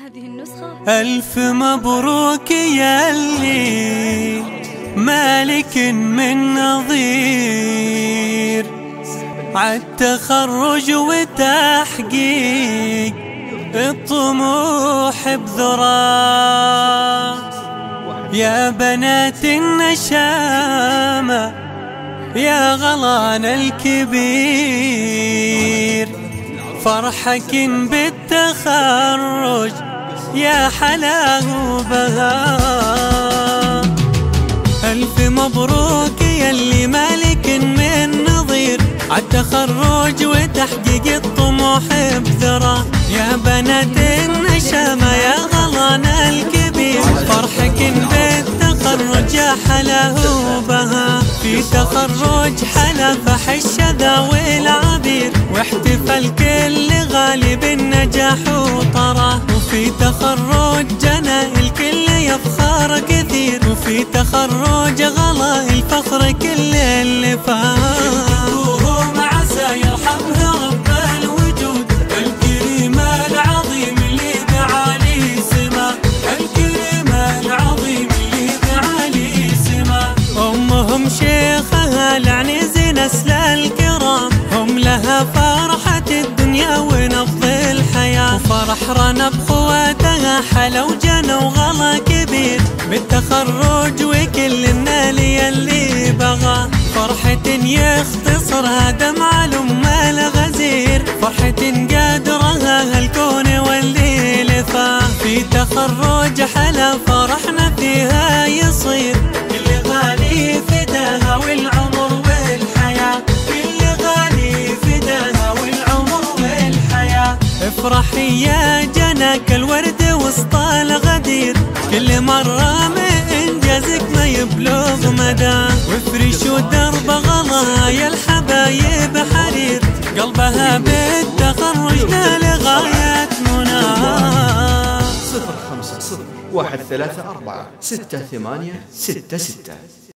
هذه النسخة. ألف مبروك ياللي مالك من نظير. عالتخرج وتحقيق الطموح بذرة يا بنات النشامة يا غلان الكبير. فرحك بالتخرج يا حلاه بها ألف مبروك يلي مالك من نظير. عالتخرج وتحقيق الطموح بذرة. يا بنات النشامة يا غلان الكبير. فرحك بالتخرج يا حلاه تخرج حلا فحش ذوي العبير واحتفل كل غالب النجاح وطره وفي تخرج جنى الكل يفخر كثير. وفي تخرج غلا الفخر كل اللي فات الحياة وفرح رنا بخواتها حلا وجنى وغلا كبير. بالتخرج وكل النالي اللي بغى. فرحة يختصرها دمع الأمة الغزير فرحة قادرها الكون واللي لفا في تخرج حلا فرحنا فيها يصير. يا جناك الورد وسط الغدير. كل مرة من انجازك ما يبلغ مدى. وافرشوا درب غلا يا الحبايب حرير. قلبها بالتخرج لغاية منى. صفر خمسة صفر واحد ثلاثة أربعة ستة ثمانية ستة ستة.